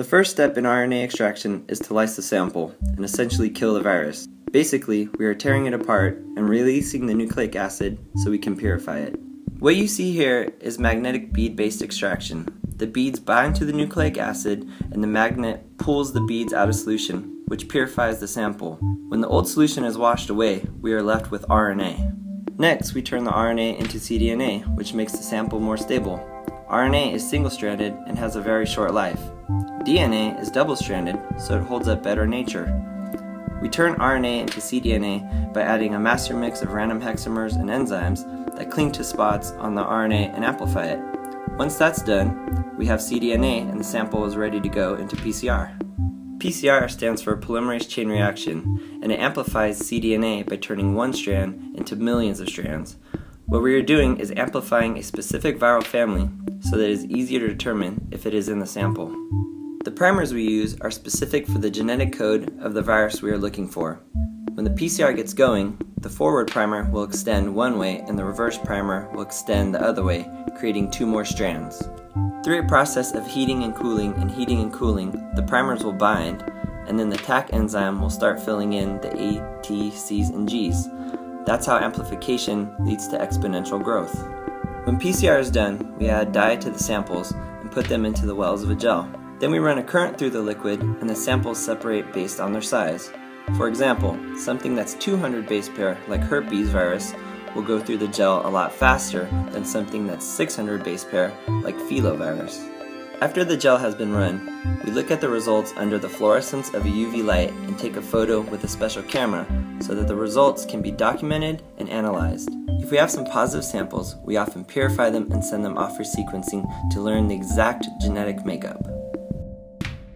The first step in RNA extraction is to lyse the sample and essentially kill the virus. Basically, we are tearing it apart and releasing the nucleic acid so we can purify it. What you see here is magnetic bead based extraction. The beads bind to the nucleic acid and the magnet pulls the beads out of solution, which purifies the sample. When the old solution is washed away, we are left with RNA. Next, we turn the RNA into cDNA, which makes the sample more stable. RNA is single stranded and has a very short life. DNA is double stranded, so it holds up better nature. We turn RNA into cDNA by adding a master mix of random hexamers and enzymes that cling to spots on the RNA and amplify it. Once that's done, we have cDNA and the sample is ready to go into PCR. PCR stands for polymerase chain reaction, and it amplifies cDNA by turning one strand into millions of strands. What we are doing is amplifying a specific viral family so that it is easier to determine if it is in the sample. The primers we use are specific for the genetic code of the virus we are looking for. When the PCR gets going, the forward primer will extend one way and the reverse primer will extend the other way, creating two more strands. Through a process of heating and cooling and heating and cooling, the primers will bind, and then the Taq enzyme will start filling in the A, T, C's, and G's. That's how amplification leads to exponential growth. When PCR is done, we add dye to the samples and put them into the wells of a gel. Then we run a current through the liquid and the samples separate based on their size. For example, something that's 200 base pair, like herpes virus, will go through the gel a lot faster than something that's 600 base pair, like filovirus. After the gel has been run, we look at the results under the fluorescence of a UV light and take a photo with a special camera so that the results can be documented and analyzed. If we have some positive samples, we often purify them and send them off for sequencing to learn the exact genetic makeup.